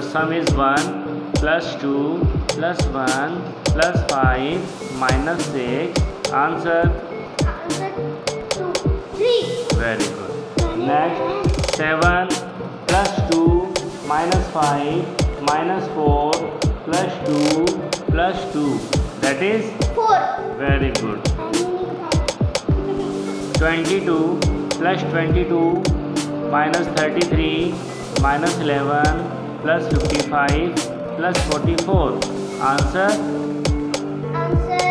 sum is 1 plus 2 plus 1 plus 5 minus 6. Answer. Answer two, three. Very good. Next 7 plus 2 minus 5 minus 4 plus 2 plus 2. That is Four. very good. 22 plus 22 minus 33 minus 11 plus 55 plus 44. Answer Answer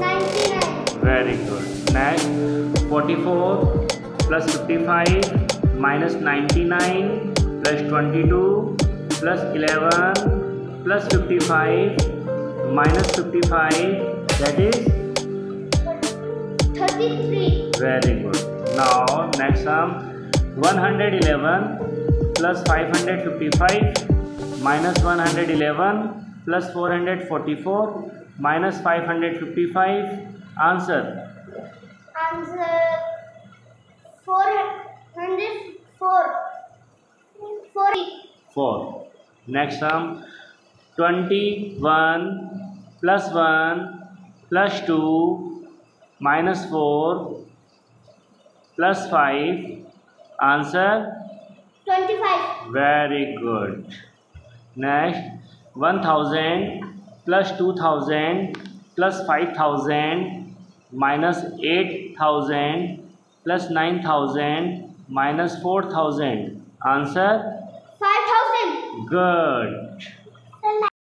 ninety-nine. very good. Next 44 plus 55 minus 99 plus 22 plus 11 plus 55 minus 55 that is Thirty-three. Very good. Now next sum 111 plus 555 minus 111 plus 444 minus 555 answer Answer four hundred four. Forty. 4. Next sum 21 plus 1 plus 2 minus 4 plus 5 answer Twenty-five. Very good. Next, 1000 plus 2000 plus 5000 minus 8000 plus 9000 minus 4000. Answer? Five thousand. Good.